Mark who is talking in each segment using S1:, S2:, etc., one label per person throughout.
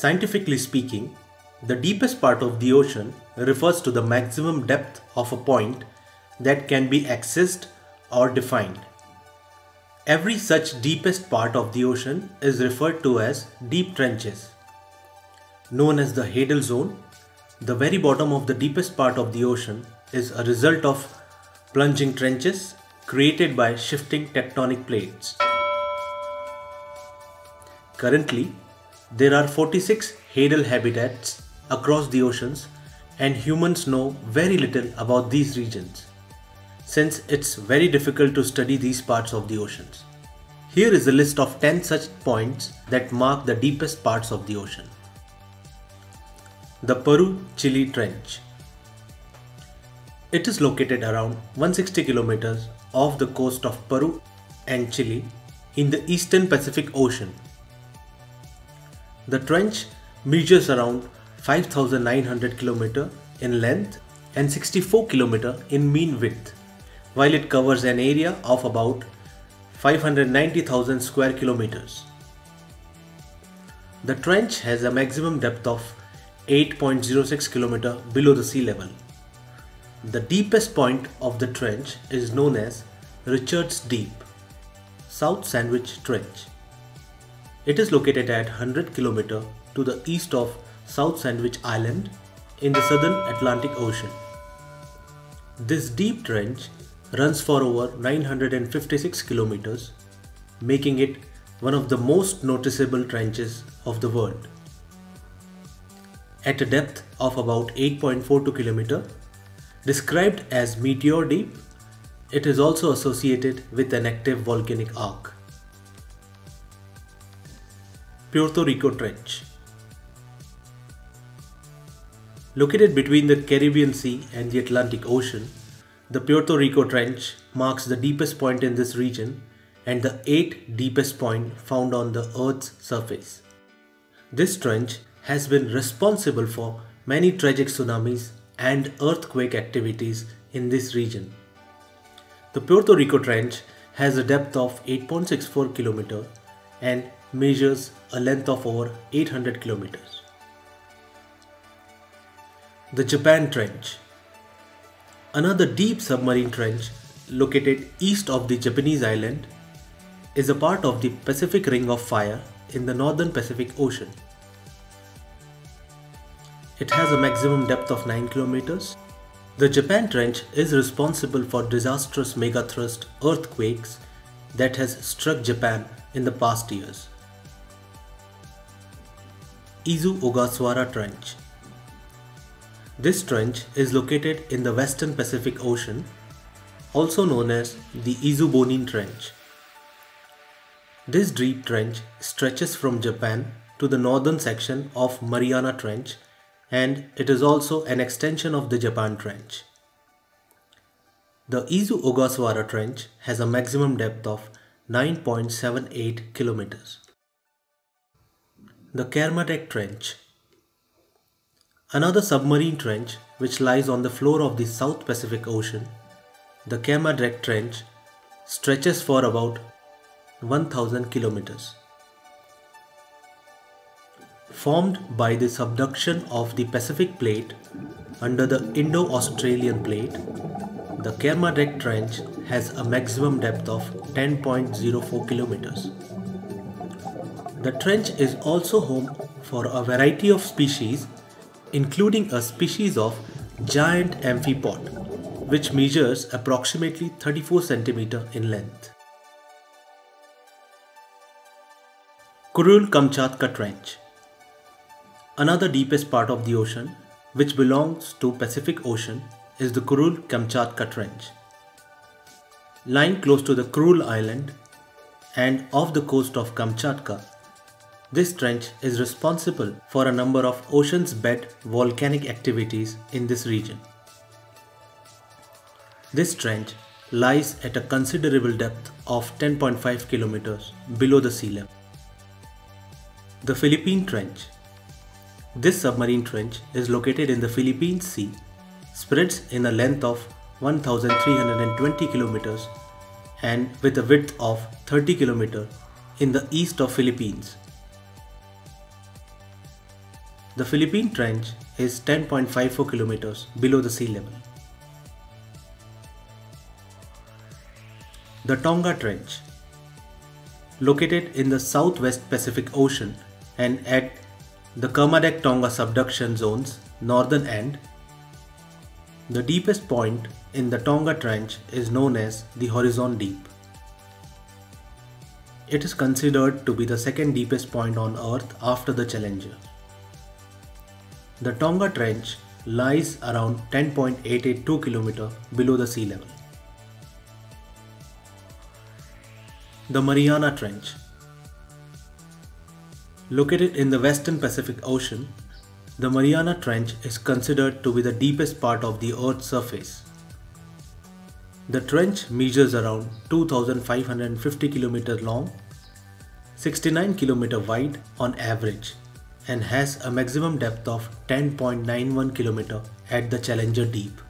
S1: Scientifically speaking, the deepest part of the ocean refers to the maximum depth of a point that can be accessed or defined. Every such deepest part of the ocean is referred to as deep trenches. Known as the Hadal Zone, the very bottom of the deepest part of the ocean is a result of plunging trenches created by shifting tectonic plates. Currently, there are 46 hadal habitats across the oceans and humans know very little about these regions since it's very difficult to study these parts of the oceans. Here is a list of 10 such points that mark the deepest parts of the ocean. The Peru-Chile Trench It is located around 160 kilometers off the coast of Peru and Chile in the eastern Pacific Ocean. The trench measures around 5900 km in length and 64 km in mean width, while it covers an area of about 590,000 square kilometers. The trench has a maximum depth of 8.06 km below the sea level. The deepest point of the trench is known as Richards Deep, South Sandwich Trench. It is located at 100 km to the east of South Sandwich Island in the southern Atlantic Ocean. This deep trench runs for over 956 kilometers, making it one of the most noticeable trenches of the world. At a depth of about 8.42 km, described as meteor deep, it is also associated with an active volcanic arc. Puerto Rico Trench Located between the Caribbean Sea and the Atlantic Ocean, the Puerto Rico Trench marks the deepest point in this region and the eighth deepest point found on the Earth's surface. This trench has been responsible for many tragic tsunamis and earthquake activities in this region. The Puerto Rico Trench has a depth of 8.64 km and measures a length of over 800 kilometers. The Japan Trench Another deep submarine trench located east of the Japanese island is a part of the Pacific Ring of Fire in the northern Pacific Ocean. It has a maximum depth of 9 kilometers the Japan Trench is responsible for disastrous megathrust earthquakes that has struck Japan in the past years. Izu Ogasawara Trench This trench is located in the western Pacific Ocean, also known as the Izu Bonin Trench. This deep trench stretches from Japan to the northern section of Mariana Trench and it is also an extension of the Japan Trench. The Izu Ogasawara Trench has a maximum depth of 9.78 kilometers. The Kermadec Trench Another submarine trench which lies on the floor of the South Pacific Ocean, the Kermadec Trench stretches for about 1000 kilometers. Formed by the subduction of the Pacific Plate under the Indo-Australian Plate, the Kermadec Trench has a maximum depth of 10.04 kilometers. The trench is also home for a variety of species including a species of giant amphipod which measures approximately 34 cm in length. Kuril-Kamchatka Trench Another deepest part of the ocean, which belongs to Pacific Ocean, is the Kuril-Kamchatka Trench. Lying close to the Kuril Island and off the coast of Kamchatka, this trench is responsible for a number of ocean's bed volcanic activities in this region. This trench lies at a considerable depth of 10.5 kilometers below the sea level. The Philippine Trench this submarine trench is located in the Philippine Sea, spreads in a length of 1320 kilometers and with a width of 30 kilometers in the east of Philippines. The Philippine Trench is 10.54 kilometers below the sea level. The Tonga Trench located in the southwest Pacific Ocean and at the Kermadec Tonga subduction zone's northern end. The deepest point in the Tonga Trench is known as the Horizon Deep. It is considered to be the second deepest point on Earth after the Challenger. The Tonga Trench lies around 10.882 km below the sea level. The Mariana Trench Located in the western Pacific Ocean, the Mariana Trench is considered to be the deepest part of the Earth's surface. The trench measures around 2550 km long, 69 km wide on average, and has a maximum depth of 10.91 km at the Challenger Deep.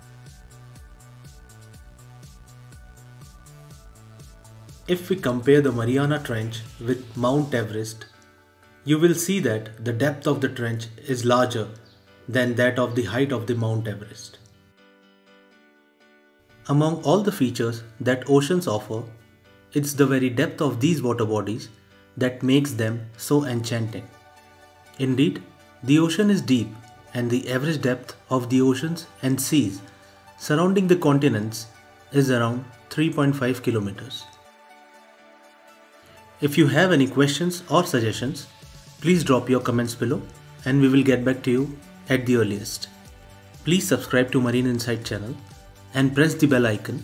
S1: If we compare the Mariana Trench with Mount Everest, you will see that the depth of the trench is larger than that of the height of the Mount Everest. Among all the features that oceans offer, it's the very depth of these water bodies that makes them so enchanting. Indeed, the ocean is deep and the average depth of the oceans and seas surrounding the continents is around 3.5 kilometers. If you have any questions or suggestions, Please drop your comments below and we will get back to you at the earliest. Please subscribe to Marine Insight channel and press the bell icon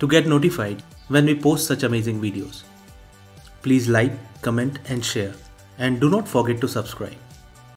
S1: to get notified when we post such amazing videos. Please like, comment and share and do not forget to subscribe.